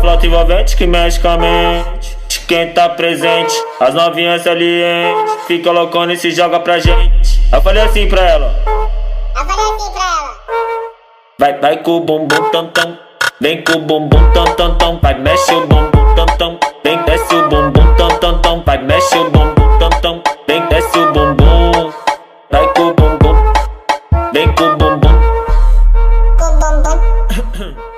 flauta envolvente que mexe com a mente. Quem tá presente, as novinhas salientes Fica loucona e se joga pra gente. Eu falei assim pra ela Eu falei assim pra ela. Vai, vai com o bumbum tam tam Vem com o bumbum tam tam tam Vai, mexe o bumbum tam tam Vem, desce o bumbum tam tam tam Vai, mexe o bumbum tam tam Vem, desce o bumbum. Vai com o bumbum Vem com o bumbum. Com bumbum